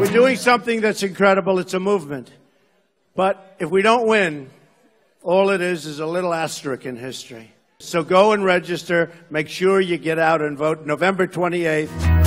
We're doing something that's incredible. It's a movement. But if we don't win, all it is is a little asterisk in history. So go and register. Make sure you get out and vote November 28th.